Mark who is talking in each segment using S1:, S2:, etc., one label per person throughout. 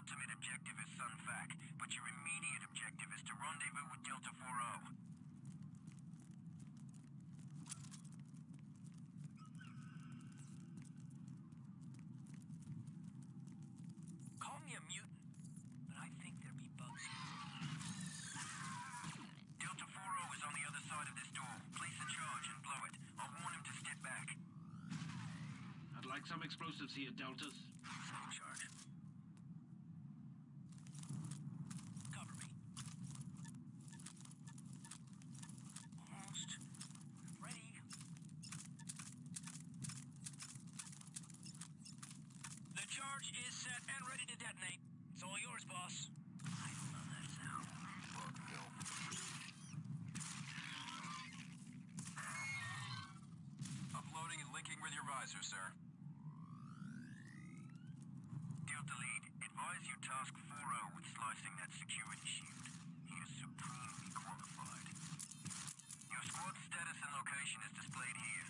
S1: ultimate objective is Sun Fac, but your immediate objective is to rendezvous with Delta 4-0. Call me a mutant, but I think there be bugs here. Delta 4-0 is on the other side of this door. Place a charge and blow it. I'll warn him to step back.
S2: I'd like some explosives here, Deltas.
S1: Setting charge. Cover me. Almost. Ready. The charge is and ready to detonate. It's all yours, boss. I love that sound.
S3: Uploading and linking with your visor, sir.
S1: Delta Lead, advise you task 4-0 with slicing that security shield. He is supremely qualified. Your squad status and location is displayed here.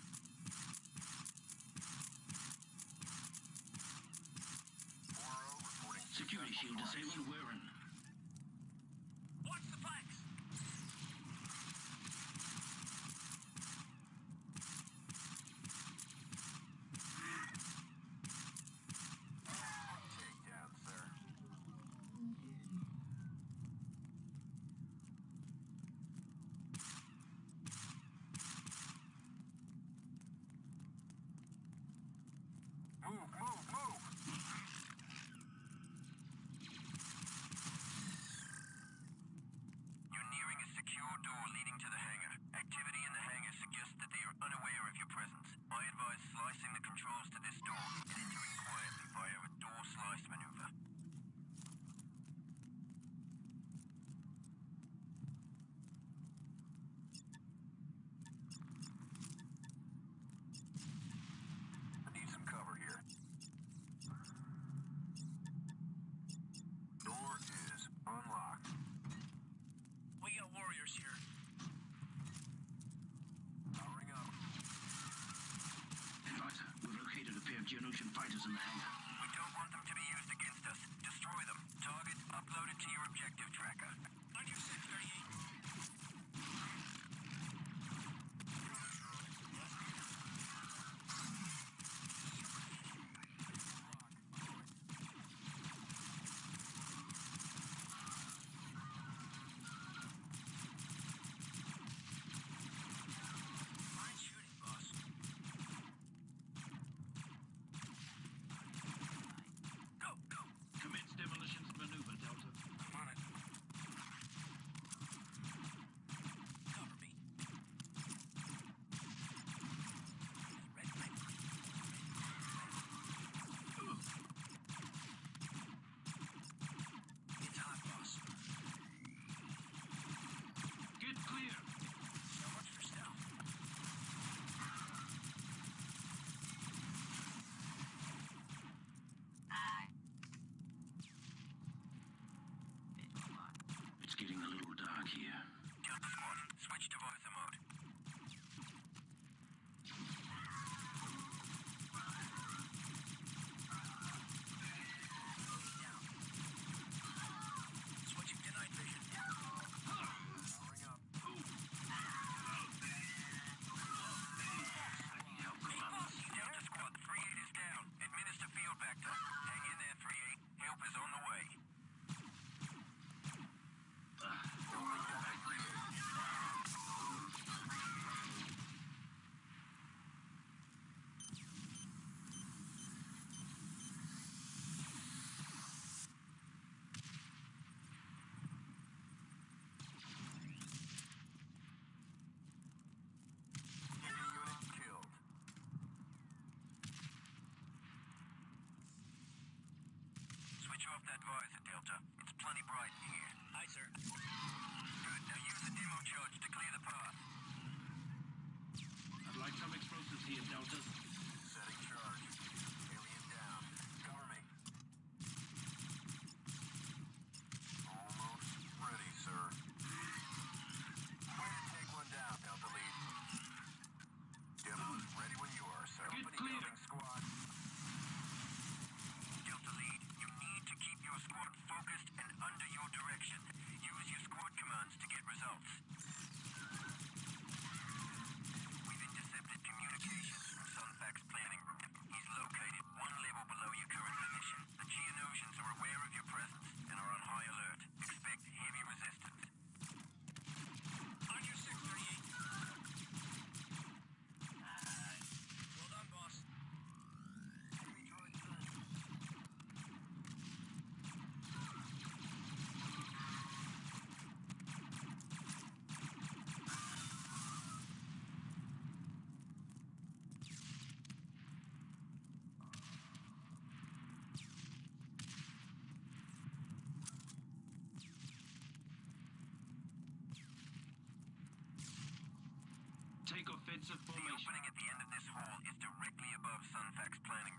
S2: Security shield disabled, where in?
S1: Watch the flanks!
S3: Takedown, sir. Move, move, move!
S1: You're nearing a secure door leading to the hangar. Activity in the hangar suggests that they are unaware of your presence. I advise the controls to this door off that visor, Delta. It's plenty bright in here. Aye, sir. Good. Now use the demo charge to clear the path.
S3: down.
S2: Offensive
S1: The
S2: formation.
S1: opening at the end of this hall is directly above Sunfac's planning